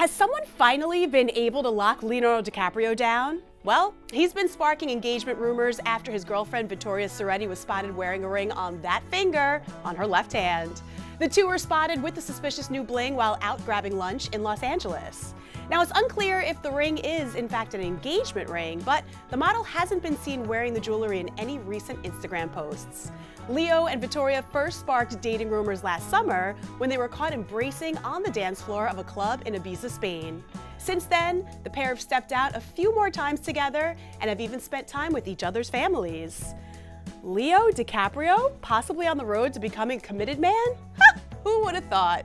Has someone finally been able to lock Leonardo DiCaprio down? Well, he's been sparking engagement rumors after his girlfriend Vittoria Ceretti was spotted wearing a ring on that finger on her left hand. The two were spotted with the suspicious new bling while out grabbing lunch in Los Angeles. Now, it's unclear if the ring is, in fact, an engagement ring, but the model hasn't been seen wearing the jewelry in any recent Instagram posts. Leo and Vittoria first sparked dating rumors last summer when they were caught embracing on the dance floor of a club in Ibiza, Spain. Since then, the pair have stepped out a few more times together and have even spent time with each other's families. Leo DiCaprio, possibly on the road to becoming a committed man? Who would have thought?